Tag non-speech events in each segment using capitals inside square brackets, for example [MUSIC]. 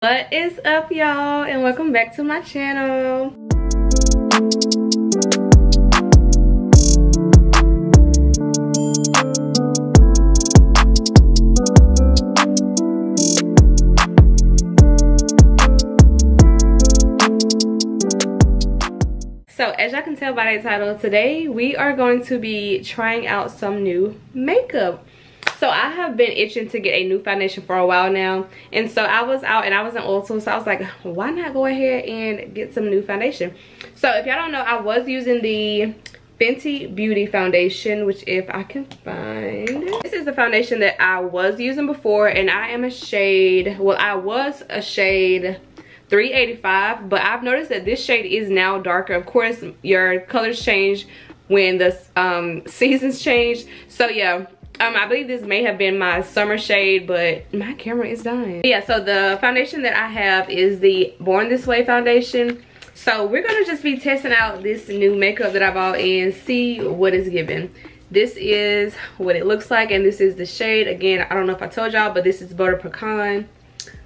what is up y'all? And welcome back to my channel. So as y'all can tell by the title, today we are going to be trying out some new makeup so i have been itching to get a new foundation for a while now and so i was out and i was in ulta so i was like why not go ahead and get some new foundation so if y'all don't know i was using the Fenty Beauty foundation, which if I can find. This is the foundation that I was using before and I am a shade, well I was a shade 385 but I've noticed that this shade is now darker. Of course your colors change when the um, [LAUGHS] seasons change. So yeah, um i believe this may have been my summer shade but my camera is dying. Yeah so the foundation that i have is the born this way foundation. So we're gonna just be testing out this new makeup that i bought and see what it's giving. This is what it looks like and this is the shade. Again i don't know if i told y'all but this is butter pecan.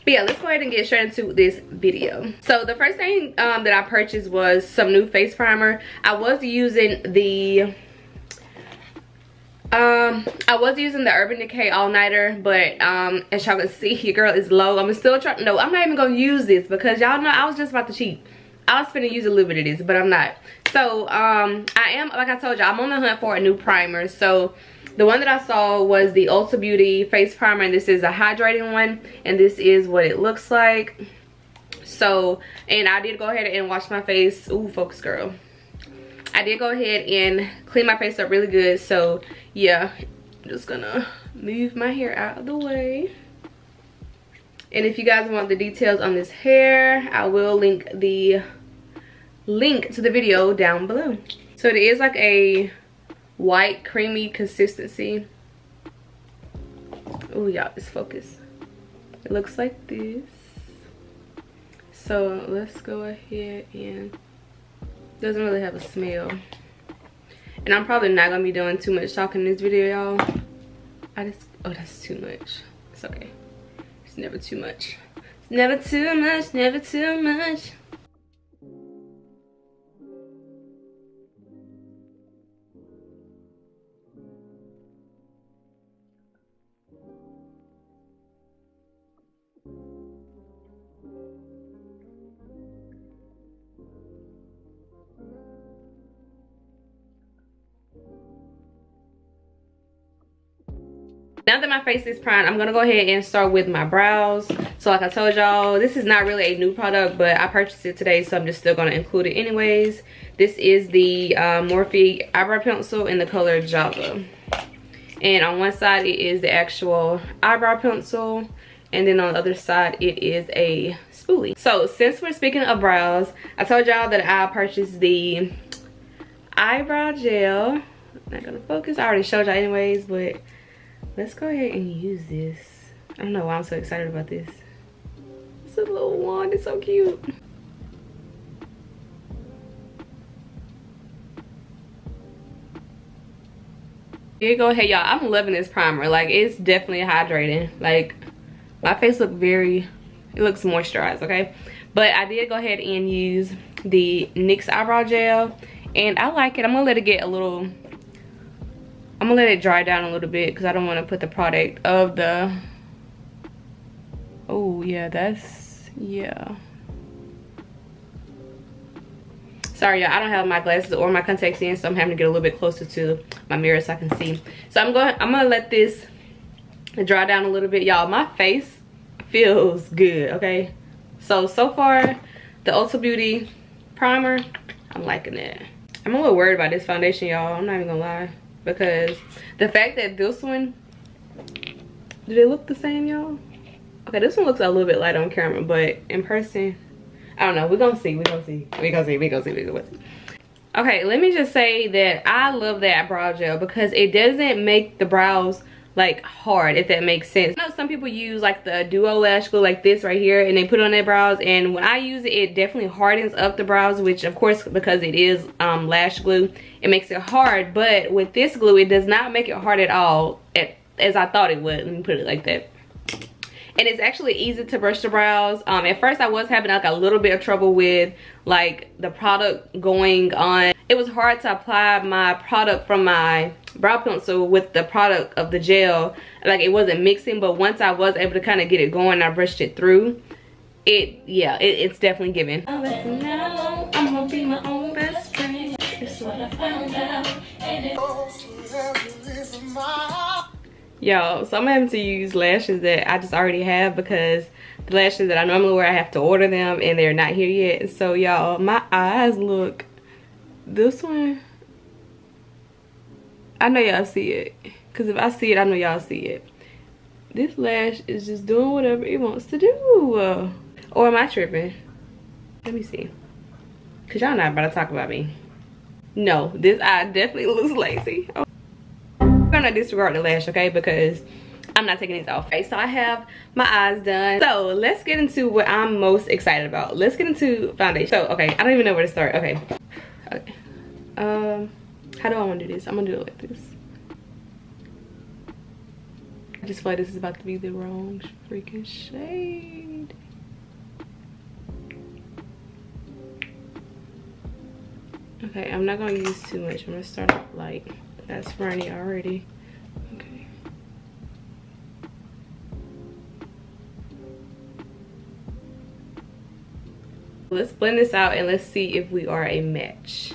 But yeah let's go ahead and get straight into this video. So the first thing um, that i purchased was some new face primer. I was using the um i was using the urban decay all-nighter but um as y'all can see your [LAUGHS] girl is low. I'm still trying no i'm not even gonna use this because y'all know i was just about to cheat. I was gonna use a little bit of this but i'm not. So um i am like i told you i'm on the hunt for a new primer. So the one that i saw was the ulta beauty face primer and this is a hydrating one and this is what it looks like. So and i did go ahead and wash my face. Ooh, focus girl I did go ahead and clean my face up really good. So yeah, I'm just gonna move my hair out of the way. And if you guys want the details on this hair, I will link the link to the video down below. So it is like a white creamy consistency. Oh y'all, it's focus. It looks like this. So let's go ahead and doesn't really have a smell. And i'm probably not gonna be doing too much talking in this video y'all. I just oh that's too much. It's okay. It's never too much. It's never too much never too much now that my face is primed i'm gonna go ahead and start with my brows. So like i told y'all this is not really a new product but i purchased it today so i'm just still gonna include it anyways. This is the uh, morphe eyebrow pencil in the color java. And on one side it is the actual eyebrow pencil and then on the other side it is a spoolie. So since we're speaking of brows i told y'all that i purchased the eyebrow gel. Not gonna focus i already showed y'all anyways but let's go ahead and use this. I don't know why i'm so excited about this. It's a little wand. It's so cute. Here you go hey y'all. I'm loving this primer. Like it's definitely hydrating. Like my face look very it looks moisturized okay? But i did go ahead and use the nyx eyebrow gel and i like it. I'm gonna let it get a little I'm gonna let it dry down a little bit because I don't want to put the product of the oh yeah that's yeah. Sorry y'all I don't have my glasses or my contacts in so I'm having to get a little bit closer to my mirror so I can see. So I'm going I'm gonna let this dry down a little bit y'all. My face feels good okay? So so far the Ulta Beauty primer I'm liking it. I'm a little worried about this foundation y'all. I'm not even gonna lie because the fact that this one do they look the same y'all? Okay this one looks a little bit light on camera but in person i don't know. We're gonna see. We're gonna see. We're gonna see. We're gonna see. We're gonna see. Okay let me just say that i love that brow gel because it doesn't make the brows like hard if that makes sense. I know some people use like the duo lash glue like this right here and they put it on their brows and when i use it it definitely hardens up the brows which of course because it is um, lash glue it makes it hard but with this glue it does not make it hard at all at, as i thought it would. Let me put it like that. And it's actually easy to brush the brows. Um at first i was having like a little bit of trouble with like the product going on. It was hard to apply my product from my brow pencil with the product of the gel like it wasn't mixing but once i was able to kind of get it going i brushed it through it yeah it, it's definitely giving. I'm gonna be my own best friend. What i found out. Yo, so I'm having to use lashes that I just already have because the lashes that I normally wear, I have to order them and they're not here yet. So y'all, my eyes look, this one, I know y'all see it. Because if I see it, I know y'all see it. This lash is just doing whatever it wants to do. or am I tripping? Let me see. Because y'all not about to talk about me. No, this eye definitely [LAUGHS] looks lazy. Oh gonna disregard the lash okay because i'm not taking these off okay so i have my eyes done so let's get into what i'm most excited about let's get into foundation so okay i don't even know where to start okay okay um how do i want to do this i'm gonna do it like this i just feel like this is about to be the wrong freaking shade okay i'm not gonna use too much i'm gonna start off light that's runny already. Okay. Let's blend this out and let's see if we are a match.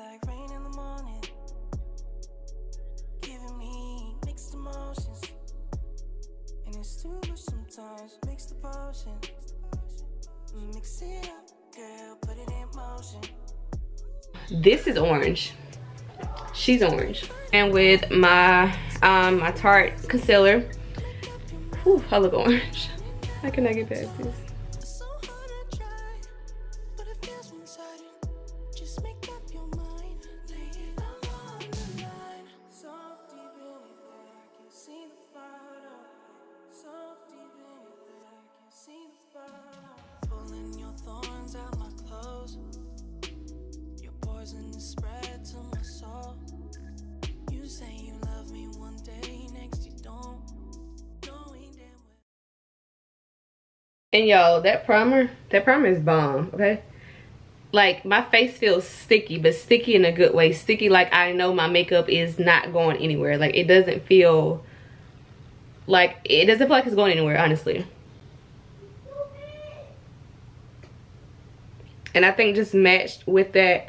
Like rain in the morning. Giving me mixed emotions. And it's too much sometimes. Mix the potion. Mix it up, girl, put it in motion. This is orange. She's orange. And with my um my Tarte concealer. Whew, I look orange. How [LAUGHS] can I get past this? And yo, that primer, that primer is bomb, okay? Like, my face feels sticky, but sticky in a good way. Sticky like I know my makeup is not going anywhere. Like, it doesn't feel, like, it doesn't feel like it's going anywhere, honestly. And I think just matched with that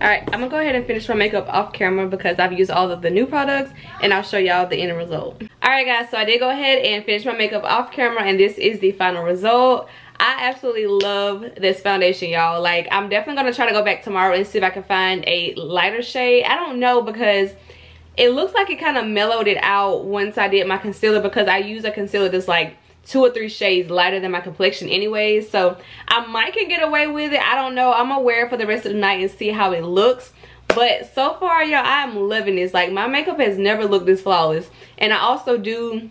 Alright, I'm gonna go ahead and finish my makeup off camera because I've used all of the new products and I'll show y'all the end result. Alright guys, so I did go ahead and finish my makeup off camera and this is the final result. I absolutely love this foundation, y'all. Like, I'm definitely gonna try to go back tomorrow and see if I can find a lighter shade. I don't know because it looks like it kind of mellowed it out once I did my concealer because I use a concealer that's like two or three shades lighter than my complexion anyways so i might can get away with it. I don't know. I'm gonna wear it for the rest of the night and see how it looks. But so far y'all i'm loving this. Like my makeup has never looked this flawless. And i also do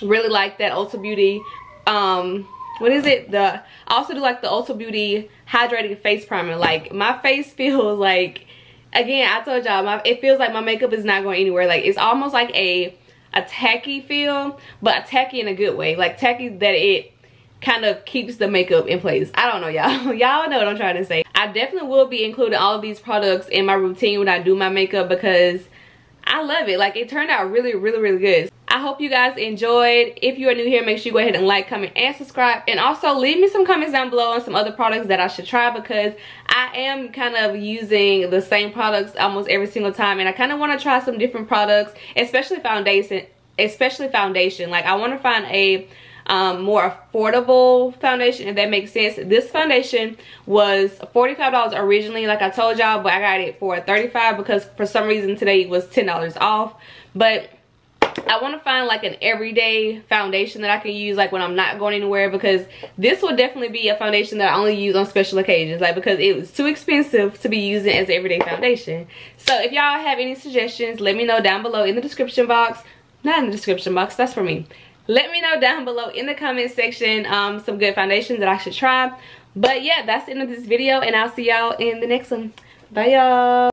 really like that ulta beauty um what is it? The i also do like the ulta beauty hydrating face primer. Like my face [LAUGHS] feels like again i told y'all it feels like my makeup is not going anywhere. Like it's almost like a a tacky feel, but a tacky in a good way. Like tacky that it kind of keeps the makeup in place. I don't know y'all. [LAUGHS] y'all know what I'm trying to say. I definitely will be including all of these products in my routine when I do my makeup because I love it. Like it turned out really, really, really good. Hope you guys enjoyed. If you are new here, make sure you go ahead and like, comment, and subscribe. And also leave me some comments down below on some other products that I should try because I am kind of using the same products almost every single time. And I kind of want to try some different products, especially foundation, especially foundation. Like I want to find a um, more affordable foundation if that makes sense this foundation was $45 originally like I told y'all but I got it for 35 because for some reason today it was $10 off but I want to find like an everyday foundation that I can use like when I'm not going anywhere because this will definitely be a foundation that I only use on special occasions like because it was too expensive to be using as everyday foundation. So if y'all have any suggestions, let me know down below in the description box. Not in the description box, that's for me. Let me know down below in the comment section um, some good foundations that I should try. But yeah, that's the end of this video and I'll see y'all in the next one. Bye y'all.